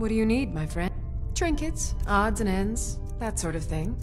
What do you need, my friend? Trinkets, odds and ends, that sort of thing.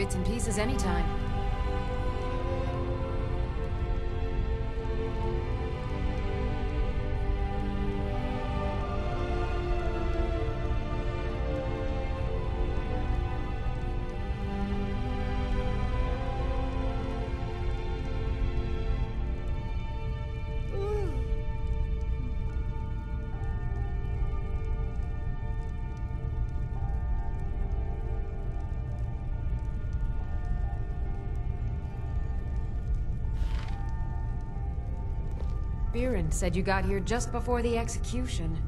Bits and pieces anytime. Viren said you got here just before the execution.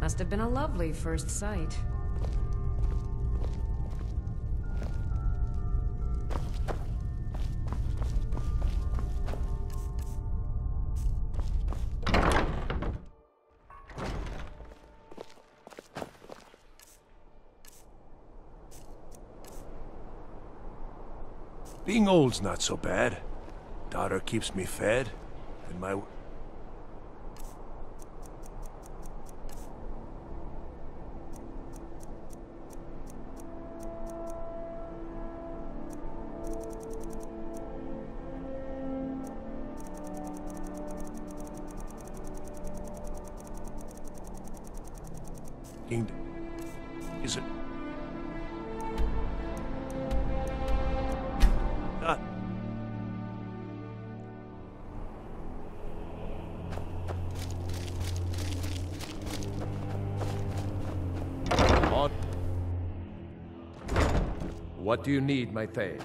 Must have been a lovely first sight. Being old's not so bad. Daughter keeps me fed, and my... King... Is it... Ah. What do you need, my Faye?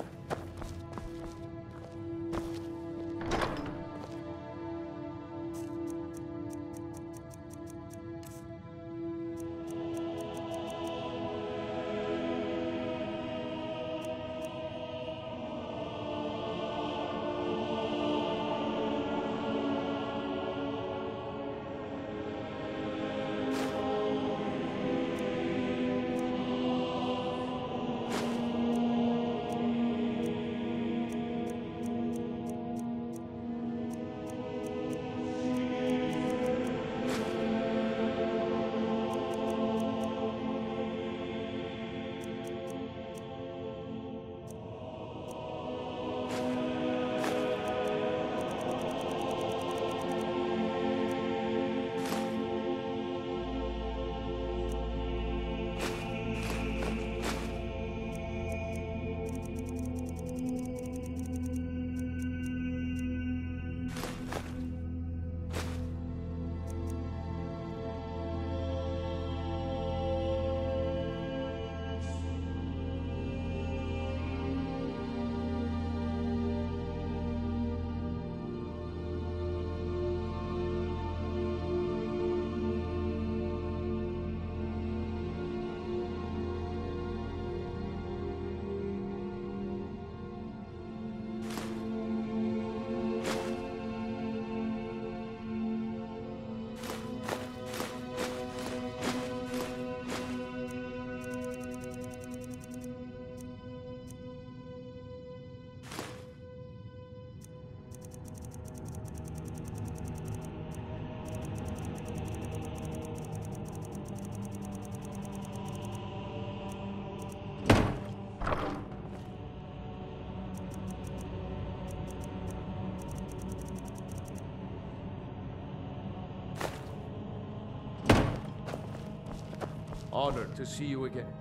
Honored to see you again.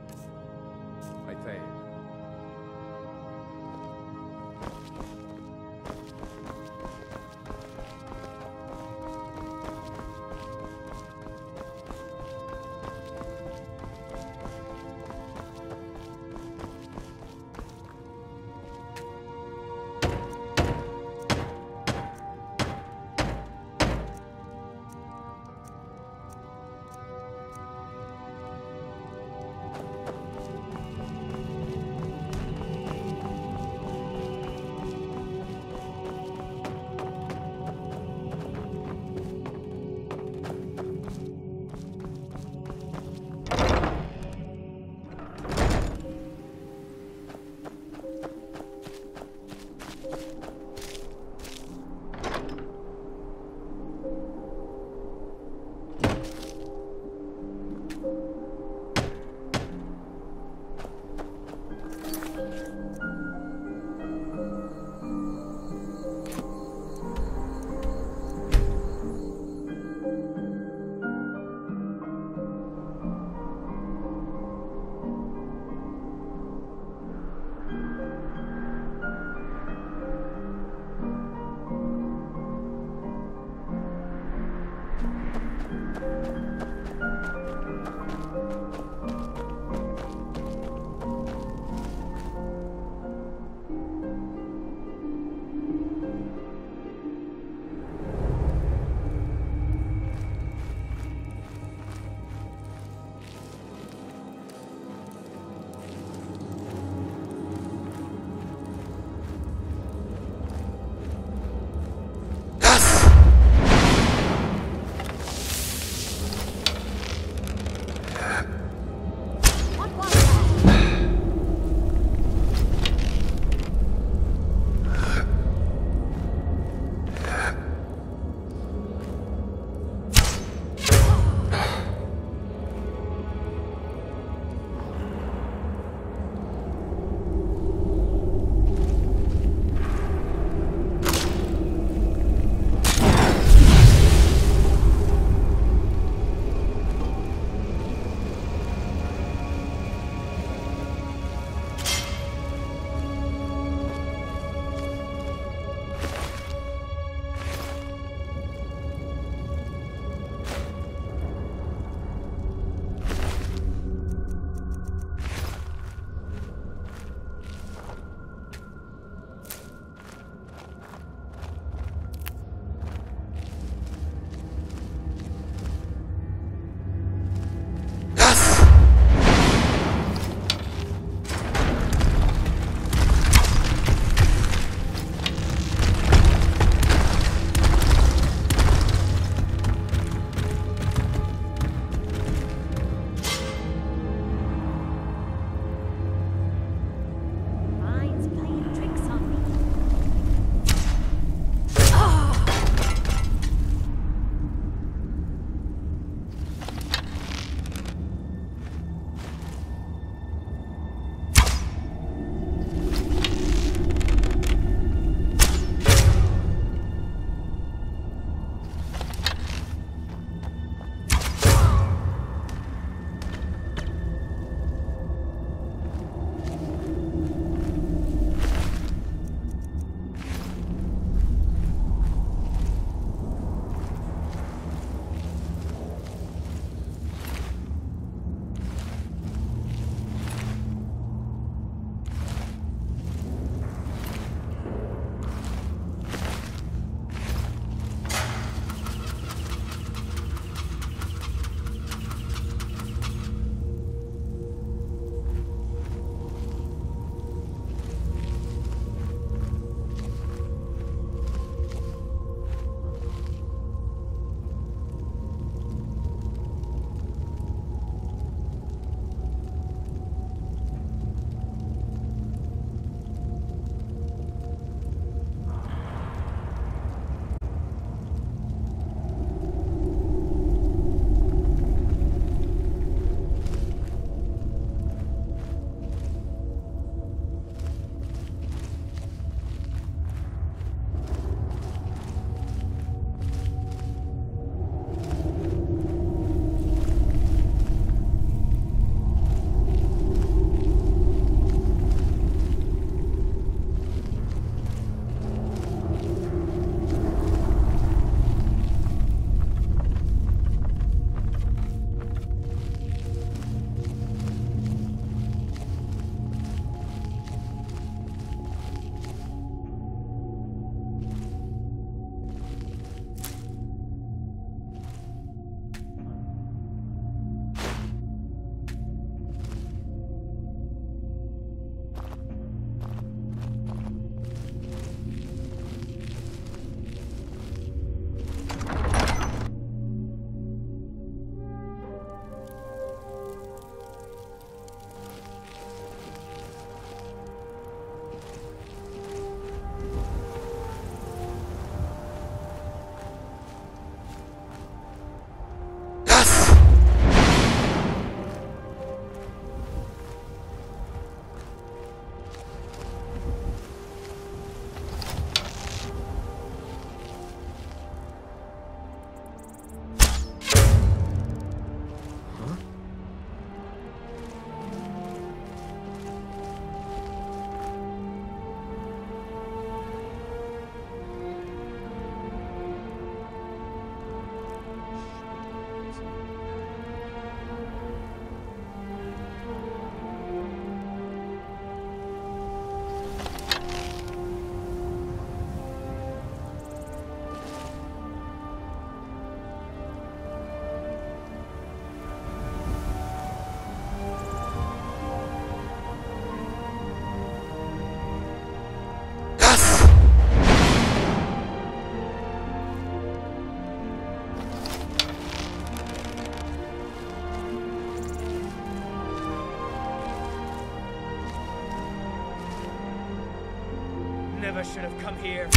Should have come here.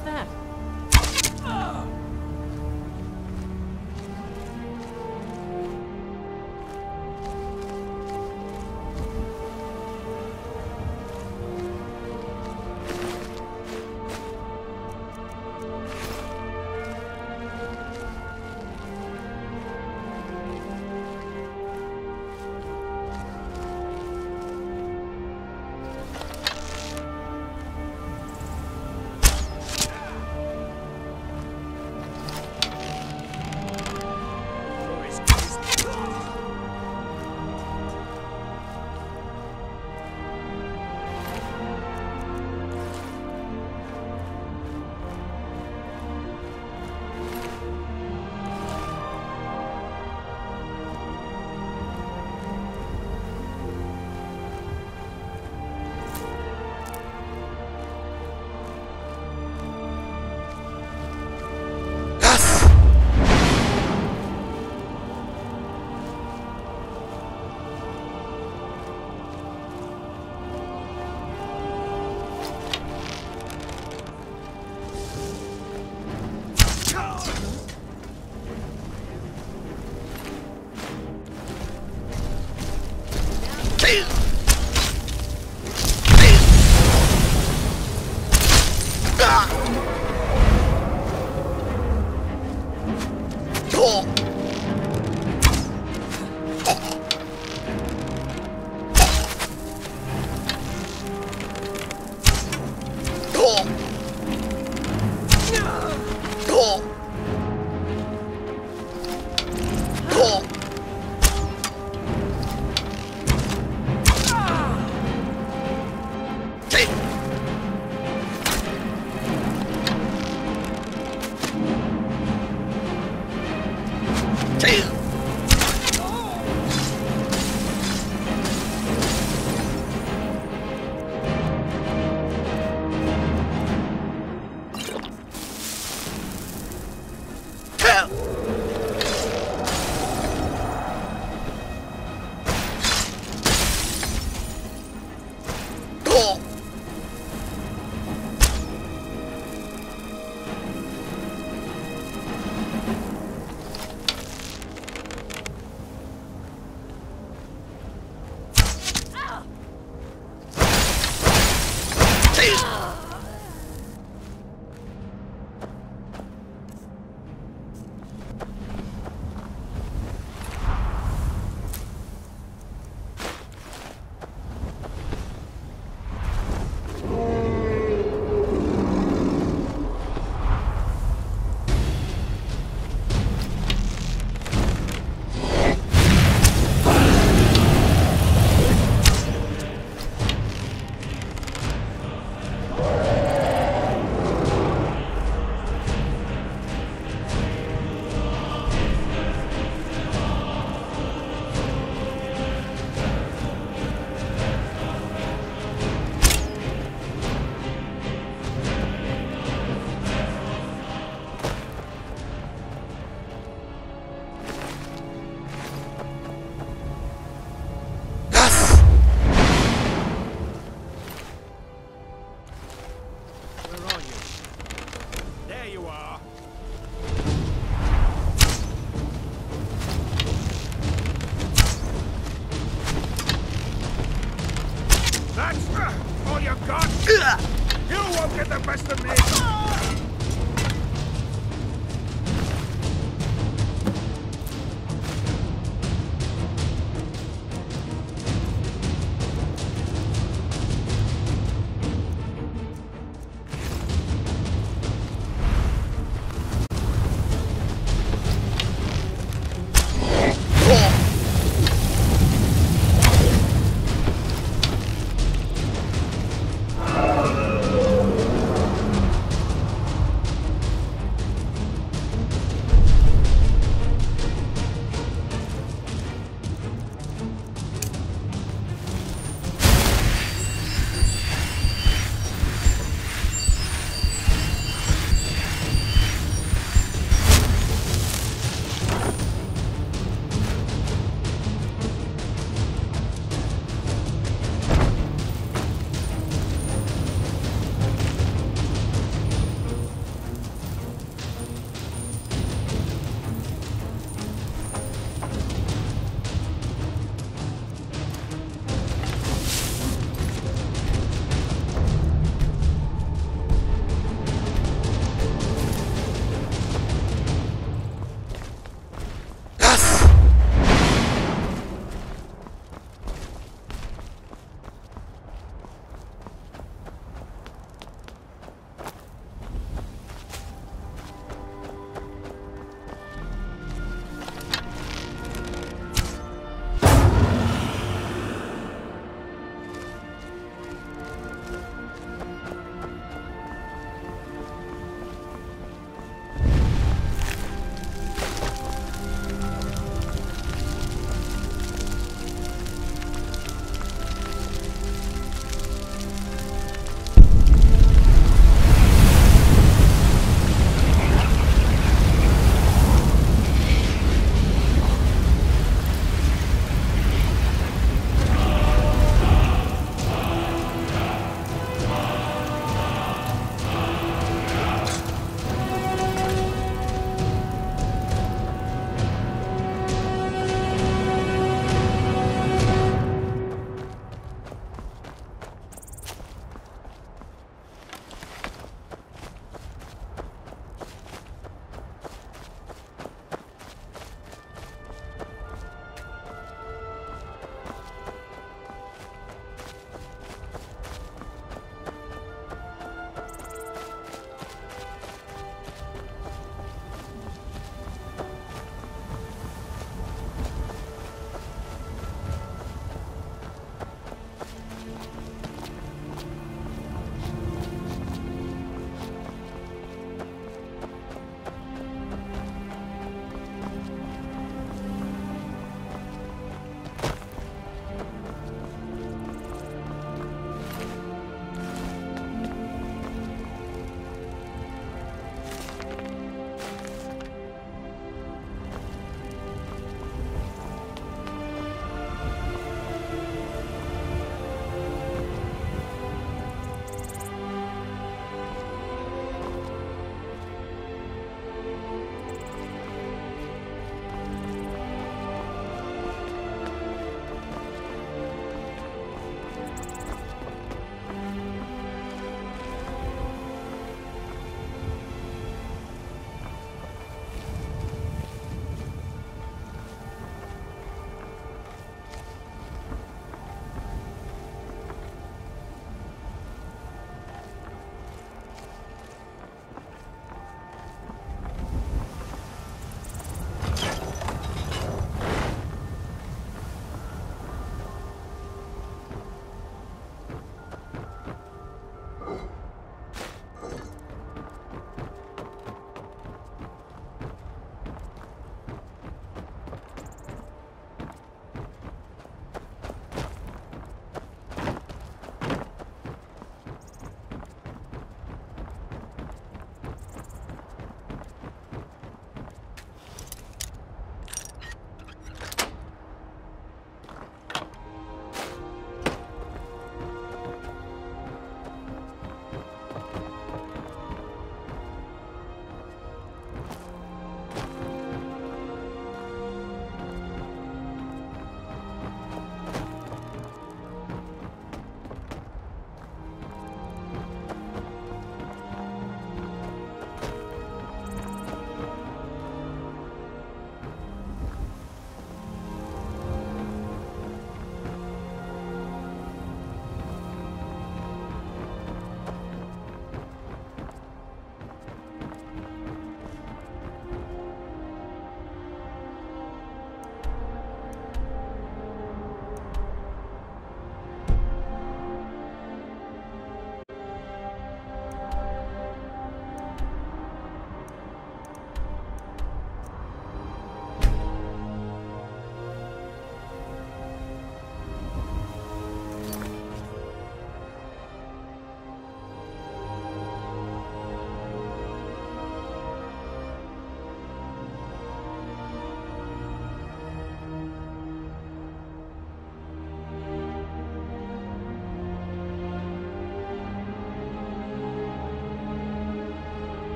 Was that? That's all you got? You won't get the best of me!